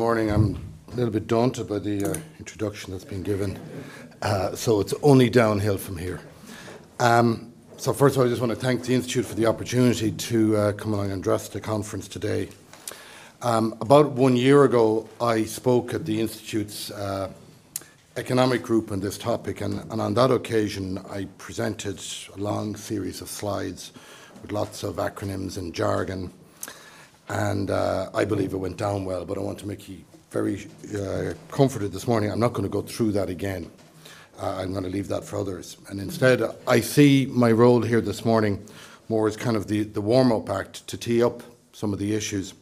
morning. I'm a little bit daunted by the uh, introduction that's been given, uh, so it's only downhill from here. Um, so, first of all, I just want to thank the Institute for the opportunity to uh, come along and address the conference today. Um, about one year ago, I spoke at the Institute's uh, economic group on this topic, and, and on that occasion, I presented a long series of slides with lots of acronyms and jargon and uh, I believe it went down well. But I want to make you very uh, comforted this morning. I'm not going to go through that again. Uh, I'm going to leave that for others. And instead, I see my role here this morning more as kind of the, the warm up act to tee up some of the issues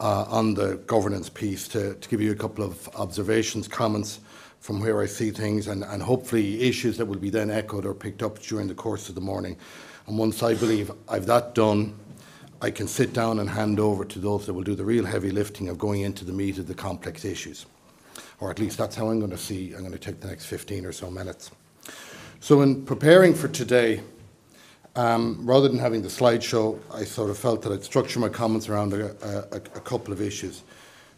uh, on the governance piece, to, to give you a couple of observations, comments from where I see things, and, and hopefully issues that will be then echoed or picked up during the course of the morning. And once I believe I've that done, I can sit down and hand over to those that will do the real heavy lifting of going into the meat of the complex issues. Or at least that's how I'm going to see, I'm going to take the next 15 or so minutes. So, in preparing for today, um, rather than having the slideshow, I sort of felt that I'd structure my comments around a, a, a couple of issues.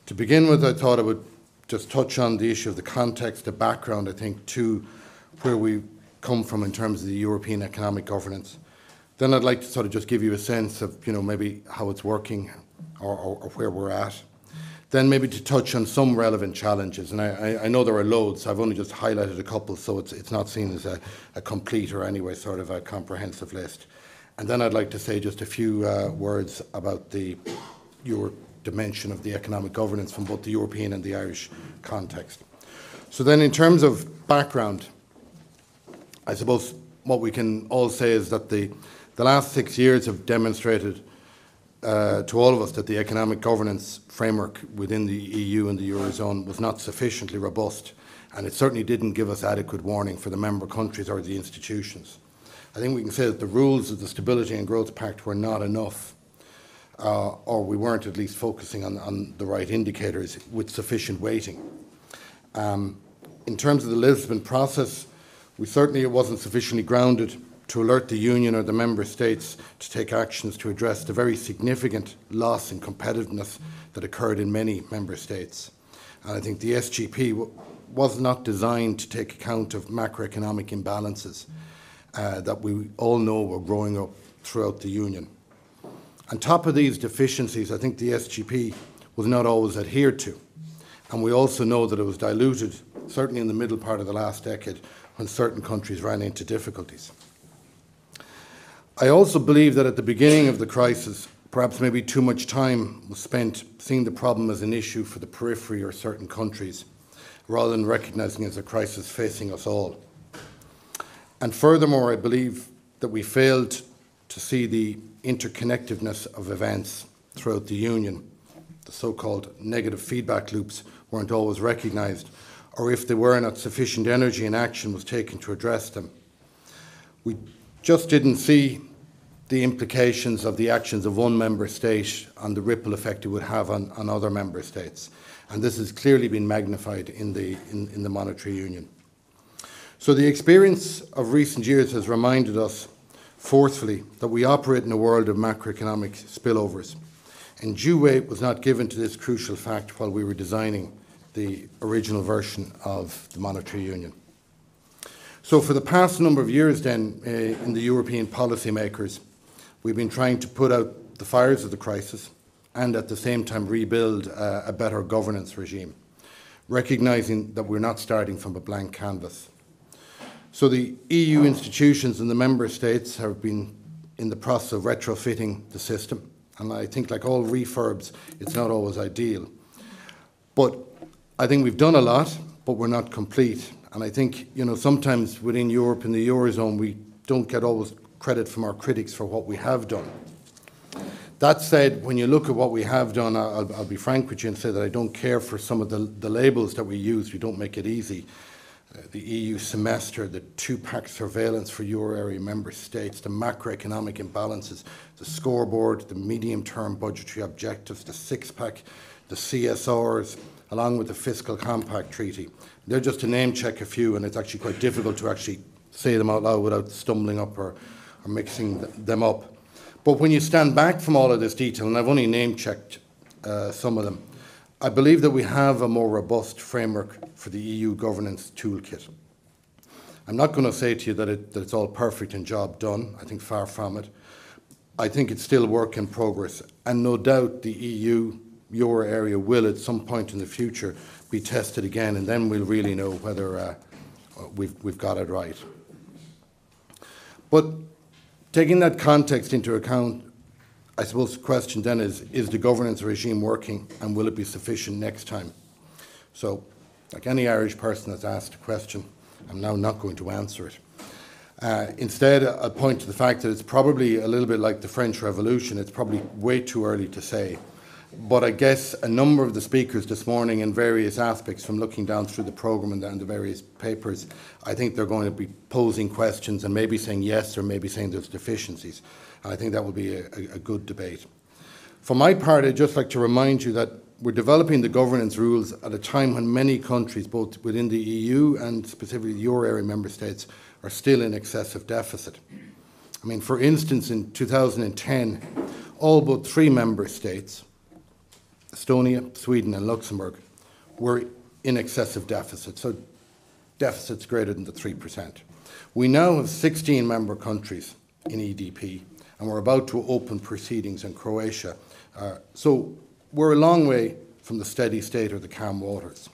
To begin with, I thought I would just touch on the issue of the context, the background, I think, to where we come from in terms of the European economic governance. Then I'd like to sort of just give you a sense of, you know, maybe how it's working or, or, or where we're at. Then maybe to touch on some relevant challenges. And I, I, know there are loads. I've only just highlighted a couple, so it's, it's not seen as a, a complete or anyway sort of a comprehensive list. And then I'd like to say just a few uh, words about the euro dimension of the economic governance from both the European and the Irish context. So then in terms of background, I suppose what we can all say is that the the last six years have demonstrated uh, to all of us that the economic governance framework within the EU and the Eurozone was not sufficiently robust, and it certainly didn't give us adequate warning for the member countries or the institutions. I think we can say that the rules of the Stability and Growth Pact were not enough, uh, or we weren't at least focusing on, on, the right indicators with sufficient weighting. Um, in terms of the Lisbon process, we certainly it wasn't sufficiently grounded to alert the Union or the Member States to take actions to address the very significant loss in competitiveness that occurred in many Member States. And I think the SGP was not designed to take account of macroeconomic imbalances uh, that we all know were growing up throughout the Union. On top of these deficiencies, I think the SGP was not always adhered to. And we also know that it was diluted, certainly in the middle part of the last decade, when certain countries ran into difficulties. I also believe that at the beginning of the crisis, perhaps maybe too much time was spent seeing the problem as an issue for the periphery or certain countries, rather than recognizing it as a crisis facing us all. And furthermore, I believe that we failed to see the interconnectedness of events throughout the Union. The so called negative feedback loops weren't always recognised, or if they were not, sufficient energy and action was taken to address them. We just didn't see the implications of the actions of one member state and the ripple effect it would have on, on other member states. And this has clearly been magnified in the, in, in the monetary union. So the experience of recent years has reminded us forcefully that we operate in a world of macroeconomic spillovers. And due weight was not given to this crucial fact while we were designing the original version of the monetary union. So, for the past number of years, then, uh, in the European policymakers, we've been trying to put out the fires of the crisis and at the same time rebuild uh, a better governance regime, recognising that we're not starting from a blank canvas. So, the EU institutions and the member states have been in the process of retrofitting the system. And I think, like all refurbs, it's not always ideal. But I think we've done a lot, but we're not complete. And I think, you know, sometimes within Europe and the Eurozone, we don't get always credit from our critics for what we have done. That said, when you look at what we have done, I'll, I'll be frank with you and say that I don't care for some of the, the labels that we use. We don't make it easy. Uh, the EU semester, the two pack surveillance for euro area member states, the macroeconomic imbalances, the scoreboard, the medium term budgetary objectives, the six pack, the CSRs, along with the fiscal compact treaty. They're just to name check a few, and it's actually quite difficult to actually say them out loud without stumbling up or, or mixing them up. But when you stand back from all of this detail, and I've only name checked uh, some of them, I believe that we have a more robust framework for the EU governance toolkit. I'm not going to say to you that, it, that it's all perfect and job done. I think far from it. I think it's still work in progress, and no doubt the EU euro area will at some point in the future be tested again, and then we'll really know whether uh, we've, we've got it right. But taking that context into account, I suppose the question then is is the governance regime working and will it be sufficient next time? So, like any Irish person that's asked a question, I'm now not going to answer it. Uh, instead, I'll point to the fact that it's probably a little bit like the French Revolution. It's probably way too early to say. But I guess a number of the speakers this morning in various aspects, from looking down through the programme and down the various papers, I think they're going to be posing questions and maybe saying yes or maybe saying there's deficiencies. And I think that will be a, a good debate. For my part, I'd just like to remind you that we're developing the governance rules at a time when many countries, both within the EU and specifically euro area member states, are still in excessive deficit. I mean, for instance, in 2010, all but three member states, Estonia, Sweden, and Luxembourg, were in excessive deficits, so deficits greater than the 3%. We now have 16 member countries in EDP, and we're about to open proceedings in Croatia. Uh, so we're a long way from the steady state or the calm waters.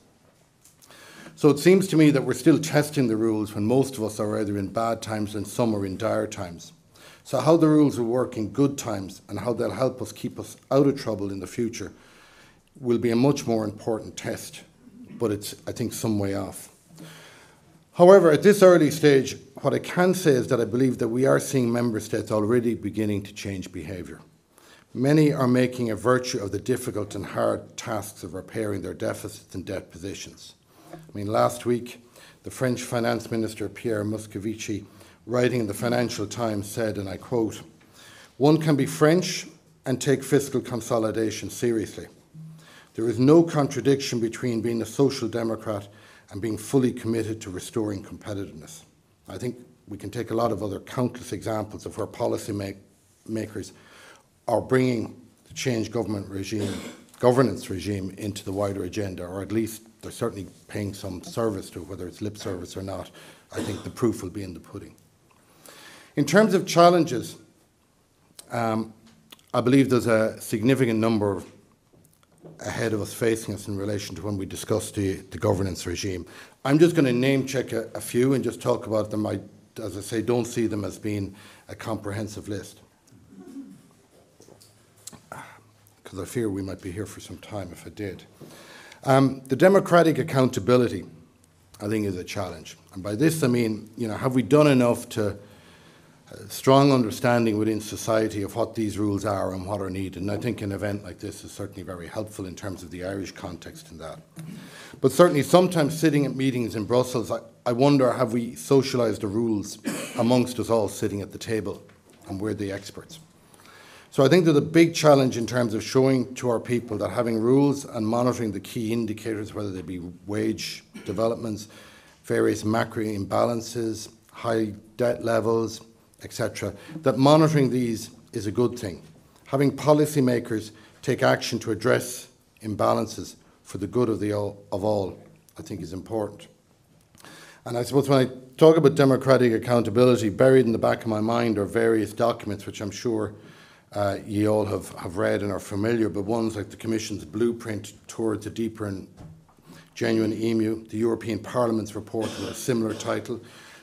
So it seems to me that we're still testing the rules when most of us are either in bad times and some are in dire times. So, how the rules will work in good times and how they'll help us keep us out of trouble in the future will be a much more important test, but it's, I think, some way off. However, at this early stage, what I can say is that I believe that we are seeing member states already beginning to change behaviour. Many are making a virtue of the difficult and hard tasks of repairing their deficits and debt positions. I mean, last week, the French Finance Minister Pierre Moscovici, writing in the Financial Times, said, and I quote, One can be French and take fiscal consolidation seriously. There is no contradiction between being a social democrat and being fully committed to restoring competitiveness. I think we can take a lot of other countless examples of where policy make, makers are bringing the change government regime, governance regime into the wider agenda, or at least they're certainly paying some service to, whether it's lip service or not. I think the proof will be in the pudding. In terms of challenges, um, I believe there's a significant number ahead of us facing us in relation to when we discuss the, the governance regime. I'm just going to name check a, a few and just talk about them. I, as I say, don't see them as being a comprehensive list. because I fear we might be here for some time if I did. Um, the democratic accountability, I think, is a challenge. And by this I mean, you know, have we done enough to strong understanding within society of what these rules are and what are needed. And I think an event like this is certainly very helpful in terms of the Irish context in that. But certainly, sometimes sitting at meetings in Brussels, I, I wonder have we socialised the rules amongst us all sitting at the table and we're the experts. So I think there's a big challenge in terms of showing to our people that having rules and monitoring the key indicators, whether they be wage developments, various macro imbalances, high debt levels, etc., that monitoring these is a good thing. Having policymakers take action to address imbalances for the good of, the all, of all, I think is important. And I suppose when I talk about democratic accountability, buried in the back of my mind are various documents which I'm sure uh, you all have, have read and are familiar, but ones like the Commission's blueprint towards a deeper and genuine EMU, the European Parliament's report with a similar title,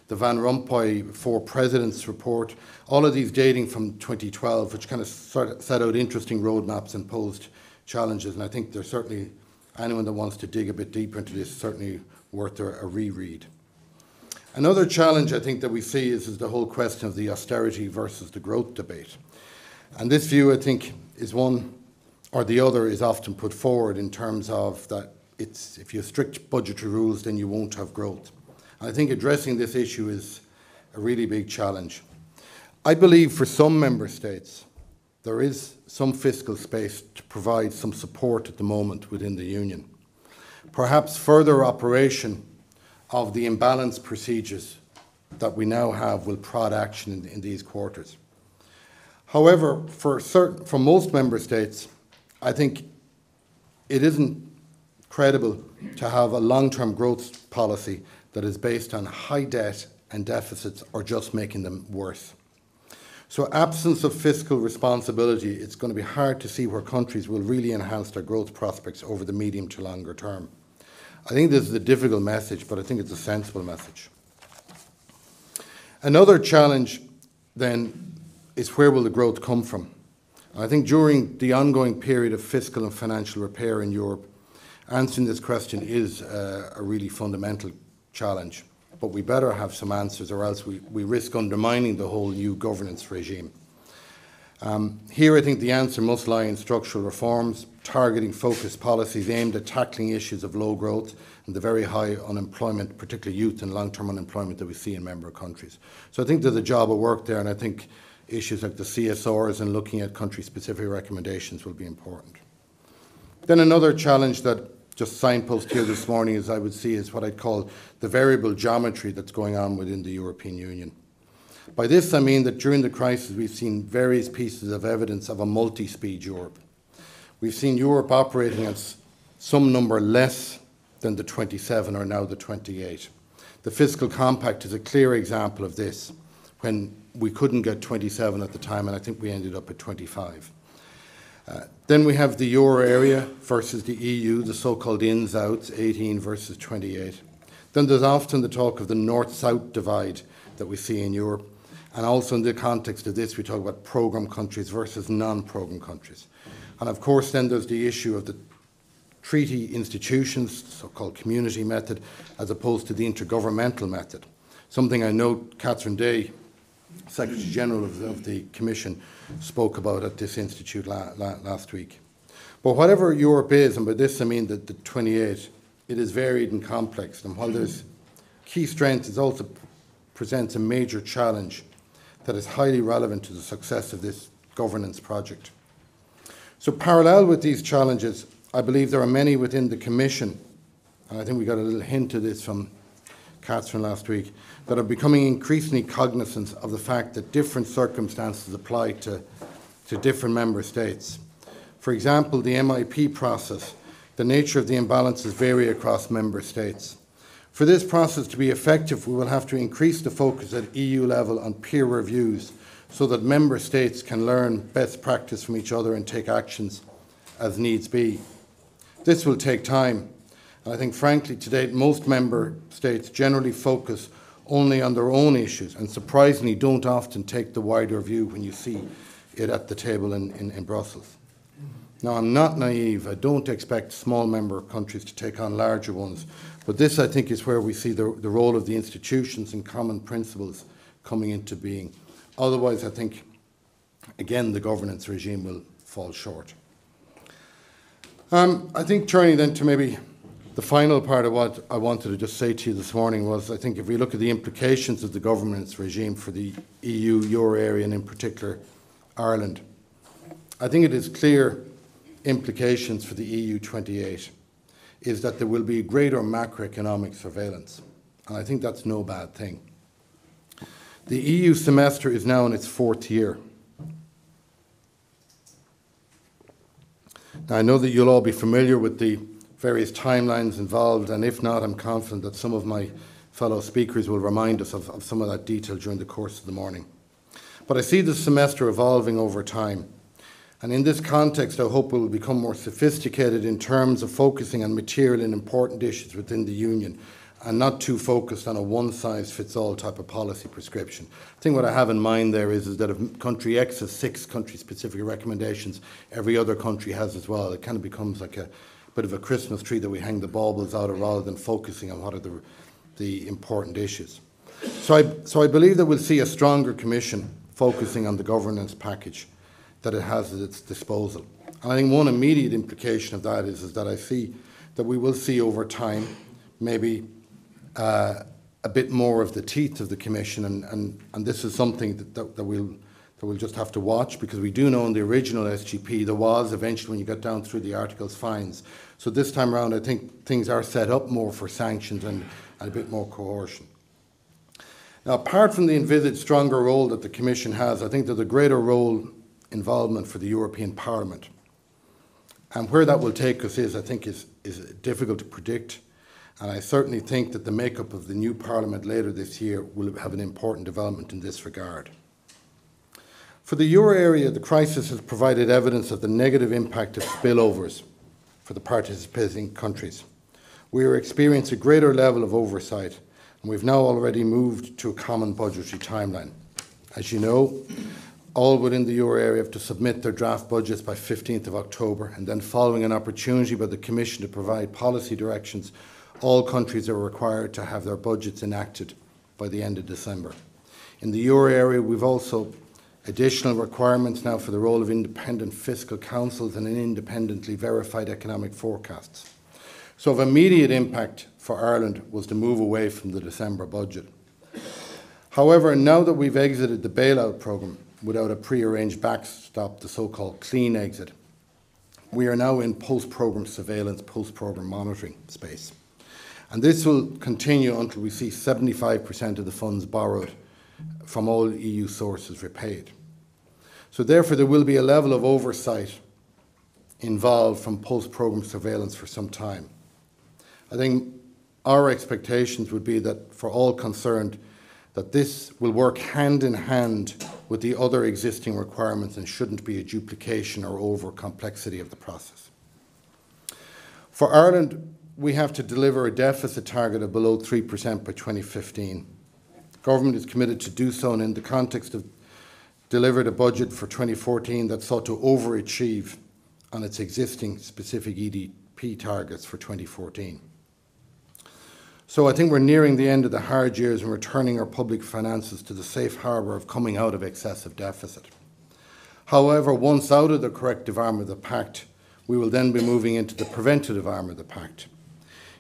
the Van Rompuy Four Presidents report, all of these dating from 2012, which kind of set out interesting roadmaps and posed challenges. And I think there's certainly anyone that wants to dig a bit deeper into this certainly worth a, a reread. Another challenge I think that we see is, is the whole question of the austerity versus the growth debate. And this view, I think, is one or the other is often put forward in terms of that it's if you have strict budgetary rules, then you won't have growth. I think addressing this issue is a really big challenge. I believe for some member states, there is some fiscal space to provide some support at the moment within the Union. Perhaps further operation of the imbalance procedures that we now have will prod action in, in these quarters. However, for, certain, for most member states, I think it isn't credible to have a long term growth policy that is based on high debt and deficits or just making them worse. So, absence of fiscal responsibility, it's going to be hard to see where countries will really enhance their growth prospects over the medium to longer term. I think this is a difficult message, but I think it's a sensible message. Another challenge then is where will the growth come from? I think during the ongoing period of fiscal and financial repair in Europe, answering this question is uh, a really fundamental challenge. But we better have some answers, or else we, we risk undermining the whole new governance regime. Um, here, I think the answer must lie in structural reforms, targeting focused policies aimed at tackling issues of low growth and the very high unemployment, particularly youth and long term unemployment that we see in member countries. So I think there's a job of work there, and I think issues like the CSRs and looking at country specific recommendations will be important. Then another challenge that just signpost here this morning, as I would see, is what I'd call the variable geometry that's going on within the European Union. By this, I mean that during the crisis, we've seen various pieces of evidence of a multi speed Europe. We've seen Europe operating at some number less than the 27 or now the 28. The fiscal compact is a clear example of this when we couldn't get 27 at the time, and I think we ended up at 25. Uh, then we have the euro area versus the EU, the so called ins outs, 18 versus 28. Then there's often the talk of the north south divide that we see in Europe. And also, in the context of this, we talk about programme countries versus non programme countries. And of course, then there's the issue of the treaty institutions, so called community method, as opposed to the intergovernmental method. Something I know Catherine Day, Secretary General of the, of the Commission, spoke about at this institute la, la, last week. But whatever Europe is, and by this I mean that the 28, it is varied and complex. And while there's key strengths, it also presents a major challenge that is highly relevant to the success of this governance project. So, parallel with these challenges, I believe there are many within the Commission, and I think we got a little hint of this from Catherine last week, that are becoming increasingly cognizant of the fact that different circumstances apply to, to different member states. For example, the MIP process, the nature of the imbalances vary across member states. For this process to be effective, we will have to increase the focus at EU level on peer reviews so that member states can learn best practice from each other and take actions as needs be. This will take time. And I think, frankly, to date, most member states generally focus only on their own issues and surprisingly don't often take the wider view when you see it at the table in, in, in Brussels. Now, I'm not naive. I don't expect small member countries to take on larger ones. But this, I think, is where we see the, the role of the institutions and common principles coming into being. Otherwise, I think, again, the governance regime will fall short. Um, I think turning then to maybe the final part of what I wanted to just say to you this morning was I think if we look at the implications of the governance regime for the EU, euro area, and in particular Ireland, I think it is clear implications for the EU 28 is that there will be greater macroeconomic surveillance. And I think that's no bad thing. The EU semester is now in its fourth year. Now, I know that you'll all be familiar with the various timelines involved, and if not, I'm confident that some of my fellow speakers will remind us of, of some of that detail during the course of the morning. But I see the semester evolving over time. And in this context, I hope we will become more sophisticated in terms of focusing on material and important issues within the Union and not too focused on a one size fits all type of policy prescription. I think what I have in mind there is, is that if country X has six country specific recommendations, every other country has as well. It kind of becomes like a, bit of a Christmas tree that we hang the baubles out of rather than focusing on what are the, the important issues. So I, so I believe that we'll see a stronger Commission focusing on the governance package that it has at its disposal. And I think one immediate implication of that is, is that I see that we will see over time maybe uh, a bit more of the teeth of the Commission, and, and, and this is something that, that, that we'll that we'll just have to watch because we do know in the original SGP there was eventually when you got down through the articles fines. So this time around I think things are set up more for sanctions and, and a bit more coercion. Now apart from the envisaged stronger role that the Commission has, I think there's a greater role involvement for the European Parliament. And where that will take us is, I think, is, is difficult to predict. And I certainly think that the makeup of the new Parliament later this year will have an important development in this regard. For the euro area, the crisis has provided evidence of the negative impact of spillovers for the participating countries. We are experiencing a greater level of oversight, and we've now already moved to a common budgetary timeline. As you know, all within the euro area have to submit their draft budgets by 15th of October, and then following an opportunity by the Commission to provide policy directions, all countries are required to have their budgets enacted by the end of December. In the euro area, we've also additional requirements now for the role of independent fiscal councils and independently verified economic forecasts. So of immediate impact for Ireland was to move away from the December budget. However, now that we've exited the bailout programme without a pre-arranged backstop, the so-called clean exit, we are now in post-programme surveillance, post-programme monitoring space. And this will continue until we see 75% of the funds borrowed from all EU sources repaid. So therefore, there will be a level of oversight involved from post-programme surveillance for some time. I think our expectations would be that for all concerned, that this will work hand in hand with the other existing requirements and shouldn't be a duplication or over complexity of the process. For Ireland, we have to deliver a deficit target of below 3% by 2015. Government is committed to do so and in the context of delivered a budget for 2014 that sought to overachieve on its existing specific EDP targets for 2014. So I think we're nearing the end of the hard years and returning our public finances to the safe harbour of coming out of excessive deficit. However, once out of the corrective arm of the Pact, we will then be moving into the preventative arm of the Pact.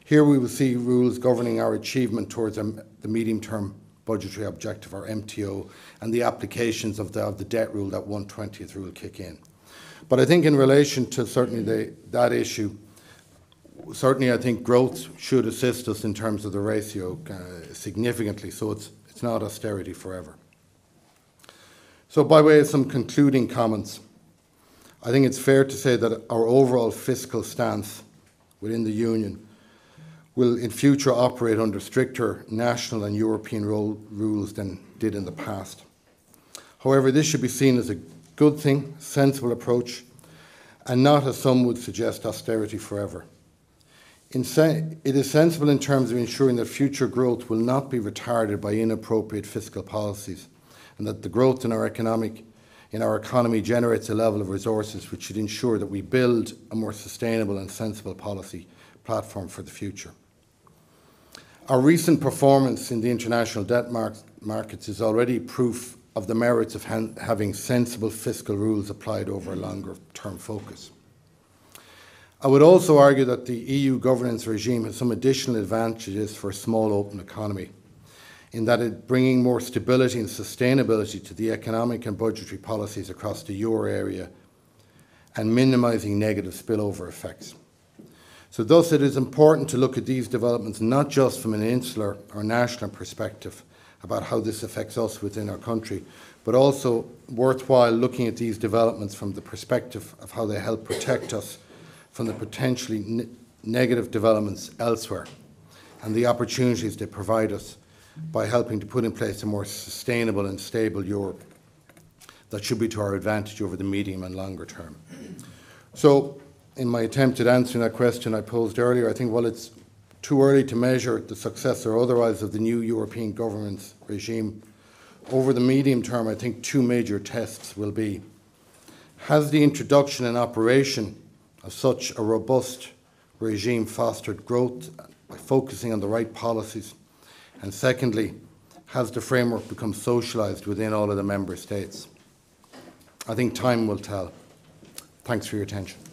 Here we will see rules governing our achievement towards um, the medium term budgetary objective, or MTO, and the applications of the, of the debt rule, that 120th rule, kick in. But I think in relation to certainly the, that issue, certainly I think growth should assist us in terms of the ratio uh, significantly, so it's, it's not austerity forever. So by way of some concluding comments, I think it's fair to say that our overall fiscal stance within the Union will in future operate under stricter national and European rules than did in the past. However, this should be seen as a good thing, sensible approach, and not, as some would suggest, austerity forever. It is sensible in terms of ensuring that future growth will not be retarded by inappropriate fiscal policies, and that the growth in our economic in our economy generates a level of resources which should ensure that we build a more sustainable and sensible policy platform for the future. Our recent performance in the international debt mar- markets is already proof of the merits of ha- having sensible fiscal rules applied over a longer term focus. I would also argue that the EU governance regime has some additional advantages for a small open economy, in that it bringing more stability and sustainability to the economic and budgetary policies across the euro area and minimising negative spillover effects. So, thus, it is important to look at these developments not just from an insular or national perspective about how this affects us within our country, but also worthwhile looking at these developments from the perspective of how they help protect us from the potentially ne- negative developments elsewhere and the opportunities they provide us by helping to put in place a more sustainable and stable Europe that should be to our advantage over the medium and longer term. So, in my attempt at answering that question I posed earlier, I think while it's too early to measure the success or otherwise of the new European governance regime, over the medium term, I think two major tests will be Has the introduction and operation of such a robust regime fostered growth by focusing on the right policies? And secondly, has the framework become socialised within all of the member states? I think time will tell. Thanks for your attention.